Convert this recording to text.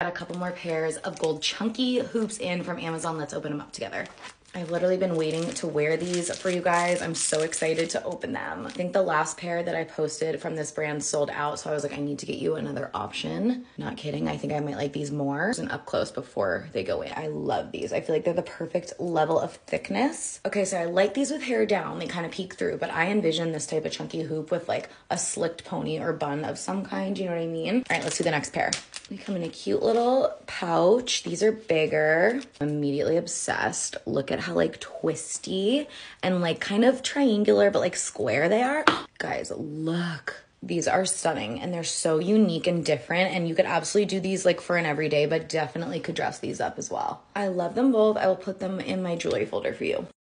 Got a couple more pairs of gold chunky hoops in from Amazon. Let's open them up together. I've literally been waiting to wear these for you guys. I'm so excited to open them. I think the last pair that I posted from this brand sold out, so I was like, I need to get you another option. Not kidding, I think I might like these more. And up close before they go in. I love these. I feel like they're the perfect level of thickness. Okay, so I like these with hair down. They kind of peek through, but I envision this type of chunky hoop with like a slicked pony or bun of some kind. You know what I mean? All right, let's do the next pair. They come in a cute little pouch. These are bigger. I'm immediately obsessed. Look at how like twisty and like kind of triangular, but like square they are. Guys, look. These are stunning and they're so unique and different. And you could absolutely do these like for an everyday, but definitely could dress these up as well. I love them both. I will put them in my jewelry folder for you.